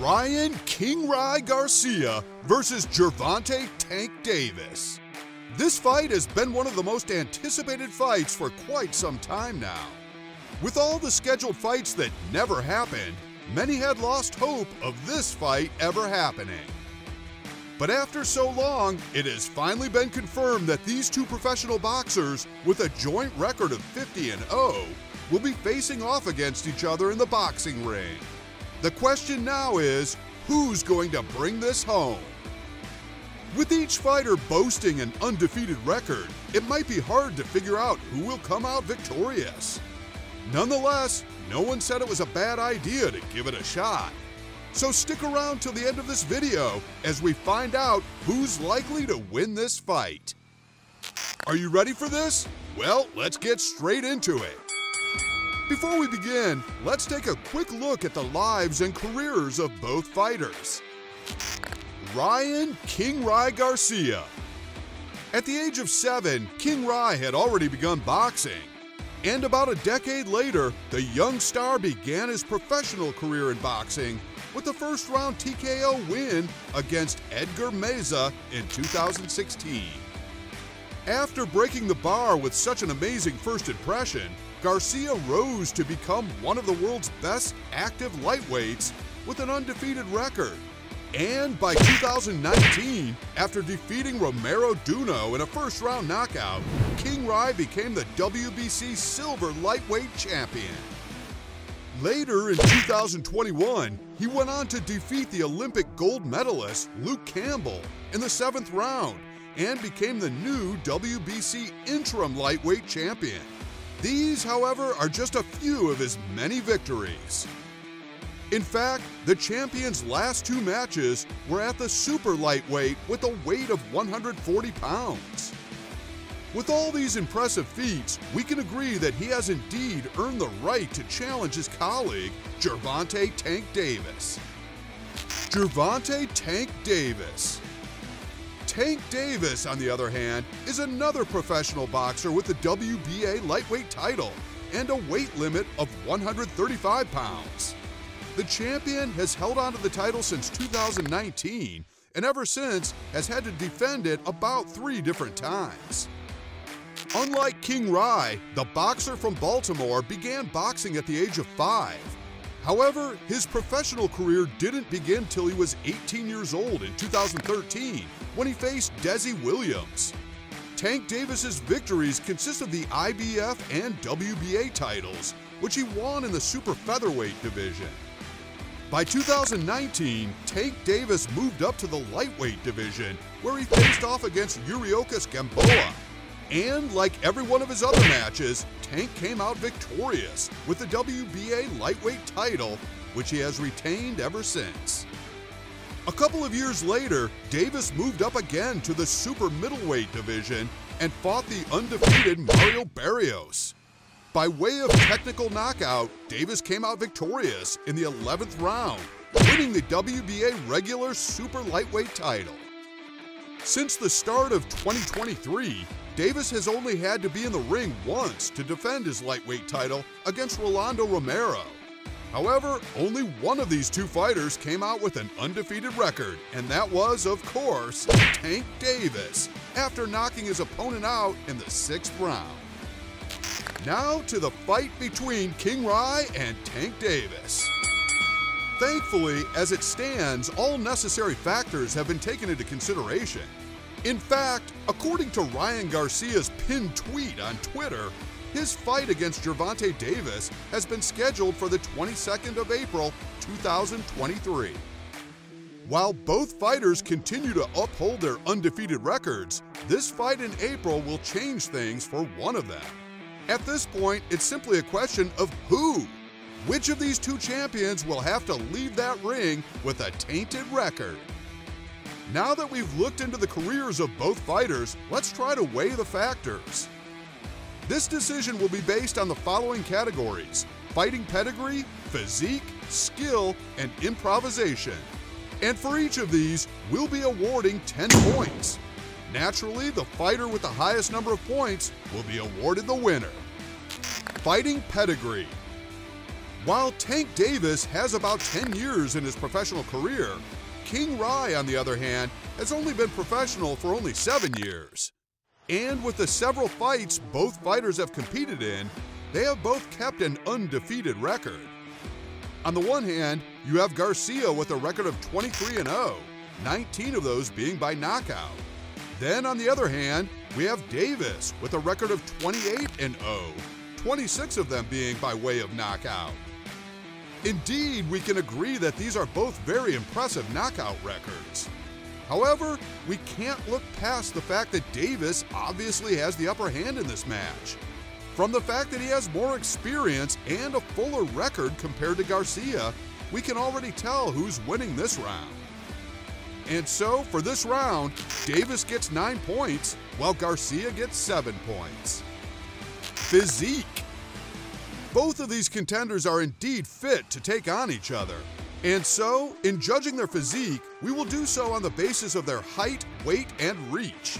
Ryan King Rye Garcia versus Gervonta Tank Davis. This fight has been one of the most anticipated fights for quite some time now. With all the scheduled fights that never happened, many had lost hope of this fight ever happening. But after so long, it has finally been confirmed that these two professional boxers, with a joint record of 50 and 0, will be facing off against each other in the boxing ring. The question now is who's going to bring this home? With each fighter boasting an undefeated record, it might be hard to figure out who will come out victorious. Nonetheless, no one said it was a bad idea to give it a shot. So stick around till the end of this video as we find out who's likely to win this fight. Are you ready for this? Well, let's get straight into it. Before we begin, let's take a quick look at the lives and careers of both fighters. Ryan King Rye Garcia. At the age of seven, King Rye had already begun boxing. And about a decade later, the young star began his professional career in boxing with the first round TKO win against Edgar Meza in 2016. After breaking the bar with such an amazing first impression, Garcia rose to become one of the world's best active lightweights with an undefeated record. And by 2019, after defeating Romero Duno in a first round knockout, King Rye became the WBC Silver Lightweight Champion. Later in 2021, he went on to defeat the Olympic gold medalist Luke Campbell in the seventh round and became the new WBC Interim Lightweight Champion. These, however, are just a few of his many victories. In fact, the champion's last two matches were at the super lightweight with a weight of 140 pounds. With all these impressive feats, we can agree that he has indeed earned the right to challenge his colleague, Gervonta Tank Davis. Gervonta Tank Davis. Tank Davis, on the other hand, is another professional boxer with the WBA lightweight title and a weight limit of 135 pounds. The champion has held onto the title since 2019 and ever since has had to defend it about three different times. Unlike King Rye, the boxer from Baltimore began boxing at the age of five. However, his professional career didn't begin till he was 18 years old in 2013 when he faced Desi Williams. Tank Davis's victories consist of the IBF and WBA titles, which he won in the super featherweight division. By 2019, Tank Davis moved up to the lightweight division, where he faced off against Yuriorkis Gamboa. And like every one of his other matches, Tank came out victorious with the WBA lightweight title, which he has retained ever since. A couple of years later, Davis moved up again to the super middleweight division and fought the undefeated Mario Barrios. By way of technical knockout, Davis came out victorious in the 11th round, winning the WBA regular super lightweight title. Since the start of 2023, Davis has only had to be in the ring once to defend his lightweight title against Rolando Romero. However, only one of these two fighters came out with an undefeated record, and that was, of course, Tank Davis, after knocking his opponent out in the sixth round. Now to the fight between King Rye and Tank Davis. Thankfully, as it stands, all necessary factors have been taken into consideration. In fact, according to Ryan Garcia's pinned tweet on Twitter, his fight against Gervonta Davis has been scheduled for the 22nd of April, 2023. While both fighters continue to uphold their undefeated records, this fight in April will change things for one of them. At this point, it's simply a question of who. Which of these two champions will have to leave that ring with a tainted record? Now that we've looked into the careers of both fighters, let's try to weigh the factors. This decision will be based on the following categories fighting pedigree, physique, skill, and improvisation. And for each of these, we'll be awarding 10 points. Naturally, the fighter with the highest number of points will be awarded the winner. Fighting pedigree. While Tank Davis has about 10 years in his professional career, King Rye, on the other hand, has only been professional for only 7 years. And with the several fights both fighters have competed in, they have both kept an undefeated record. On the one hand, you have Garcia with a record of 23 0, 19 of those being by knockout. Then on the other hand, we have Davis with a record of 28 0, 26 of them being by way of knockout. Indeed, we can agree that these are both very impressive knockout records. However, we can't look past the fact that Davis obviously has the upper hand in this match. From the fact that he has more experience and a fuller record compared to Garcia, we can already tell who's winning this round. And so, for this round, Davis gets 9 points, while Garcia gets 7 points. Physique. Both of these contenders are indeed fit to take on each other. And so, in judging their physique, we will do so on the basis of their height, weight, and reach.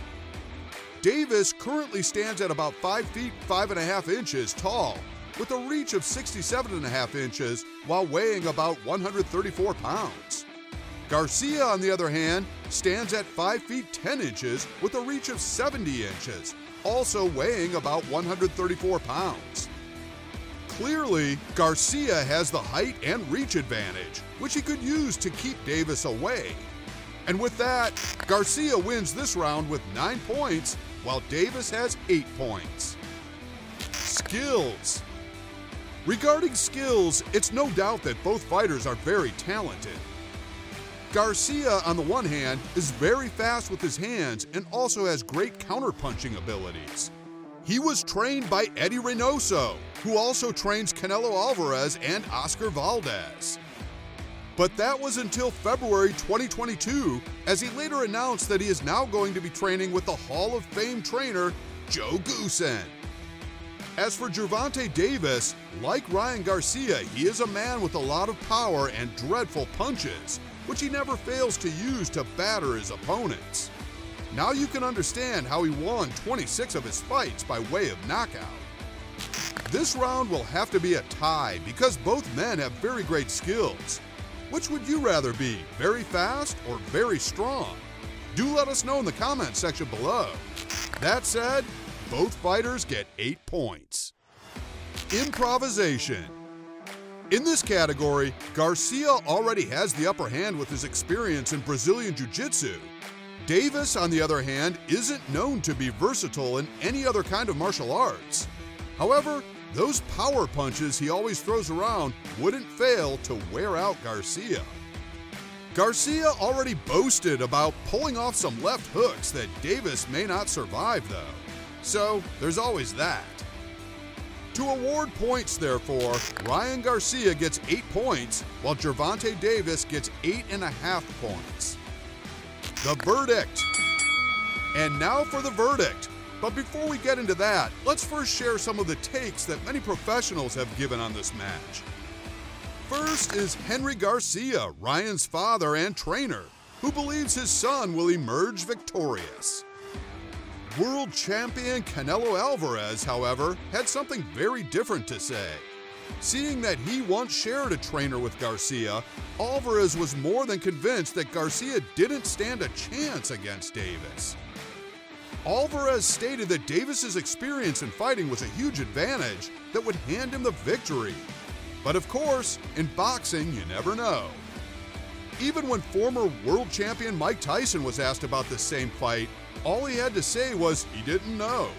Davis currently stands at about 5 feet 5 and a half inches tall, with a reach of 67 and a half inches while weighing about 134 pounds. Garcia, on the other hand, stands at 5 feet 10 inches with a reach of 70 inches, also weighing about 134 pounds. Clearly, Garcia has the height and reach advantage, which he could use to keep Davis away. And with that, Garcia wins this round with 9 points, while Davis has 8 points. Skills. Regarding skills, it's no doubt that both fighters are very talented. Garcia, on the one hand, is very fast with his hands and also has great counterpunching abilities. He was trained by Eddie Reynoso, who also trains Canelo Alvarez and Oscar Valdez. But that was until February 2022, as he later announced that he is now going to be training with the Hall of Fame trainer, Joe Goossen. As for Gervonta Davis, like Ryan Garcia, he is a man with a lot of power and dreadful punches, which he never fails to use to batter his opponents. Now you can understand how he won 26 of his fights by way of knockout. This round will have to be a tie because both men have very great skills. Which would you rather be, very fast or very strong? Do let us know in the comments section below. That said, both fighters get 8 points. Improvisation. In this category, Garcia already has the upper hand with his experience in Brazilian Jiu-Jitsu Davis, on the other hand, isn't known to be versatile in any other kind of martial arts. However, those power punches he always throws around wouldn't fail to wear out Garcia. Garcia already boasted about pulling off some left hooks that Davis may not survive, though. So there's always that. To award points, therefore, Ryan Garcia gets 8 points, while Gervonta Davis gets 8.5 points. The verdict. And now for the verdict. But before we get into that, let's first share some of the takes that many professionals have given on this match. First is Henry Garcia, Ryan's father and trainer, who believes his son will emerge victorious. World champion Canelo Alvarez, however, had something very different to say. Seeing that he once shared a trainer with Garcia, Alvarez was more than convinced that Garcia didn't stand a chance against Davis. Alvarez stated that Davis's experience in fighting was a huge advantage that would hand him the victory. But of course, in boxing, you never know. Even when former world champion Mike Tyson was asked about this same fight, all he had to say was he didn't know.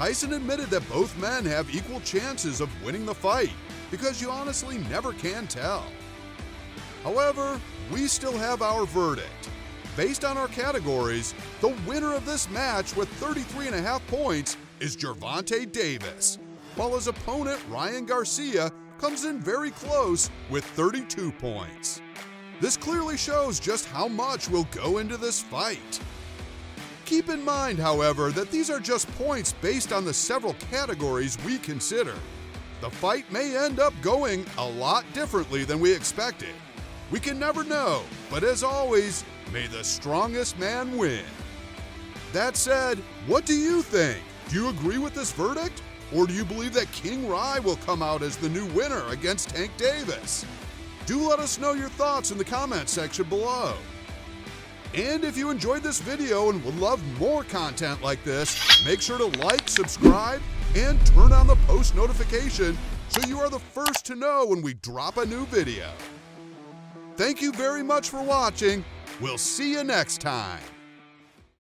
Tyson admitted that both men have equal chances of winning the fight, because you honestly never can tell. However, we still have our verdict. Based on our categories, the winner of this match with 33.5 points is Gervonta Davis, while his opponent Ryan Garcia comes in very close with 32 points. This clearly shows just how much will go into this fight. Keep in mind, however, that these are just points based on the several categories we consider. The fight may end up going a lot differently than we expected. We can never know, but as always, may the strongest man win. That said, what do you think? Do you agree with this verdict? Or do you believe that King Rye will come out as the new winner against Tank Davis? Do let us know your thoughts in the comments section below. And if you enjoyed this video and would love more content like this, make sure to like, subscribe, and turn on the post notification so you are the first to know when we drop a new video. Thank you very much for watching. We'll see you next time.